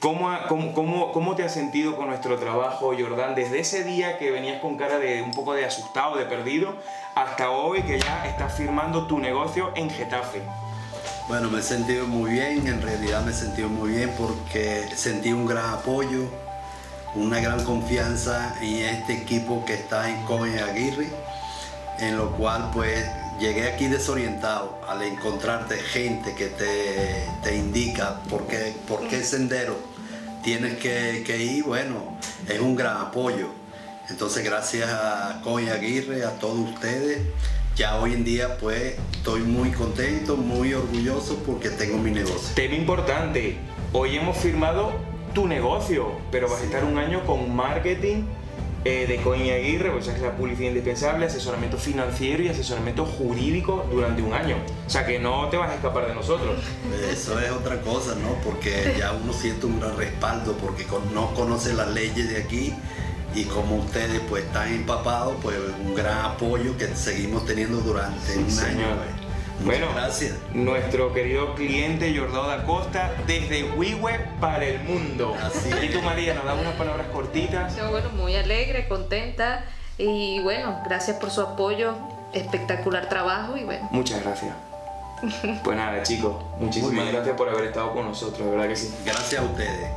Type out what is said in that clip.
¿Cómo, cómo, cómo, cómo te has sentido con nuestro trabajo, Jordán? Desde ese día que venías con cara de un poco de asustado, de perdido, hasta hoy que ya estás firmando tu negocio en Getafe. Bueno, me he sentido muy bien, en realidad me he sentido muy bien porque sentí un gran apoyo, una gran confianza en este equipo que está en Cohen Aguirre, en lo cual pues llegué aquí desorientado al encontrarte gente que te, te indica por qué, por qué sendero tienes que, que, ir, bueno, es un gran apoyo. Entonces gracias a Coy Aguirre, a todos ustedes, ya hoy en día pues estoy muy contento, muy orgulloso porque tengo mi negocio. Tema importante, hoy hemos firmado tu negocio, pero vas sí. a estar un año con marketing eh, de Coin Aguirre, pues es la publicidad indispensable, asesoramiento financiero y asesoramiento jurídico durante un año. O sea que no te vas a escapar de nosotros. Eso es otra cosa, ¿no? Porque ya uno siente un gran respaldo porque no conoce las leyes de aquí y como ustedes pues están empapados, pues un gran apoyo que seguimos teniendo durante un Señor. año. Pues. Bueno, gracias. nuestro querido cliente Jordao da Costa desde WeWeb para el mundo. Así y tú, María, nos das unas palabras cortitas. Yo, bueno, muy alegre, contenta y bueno, gracias por su apoyo, espectacular trabajo y bueno. Muchas gracias. Pues nada, chicos, muchísimas gracias por haber estado con nosotros, de verdad que sí. Gracias a ustedes.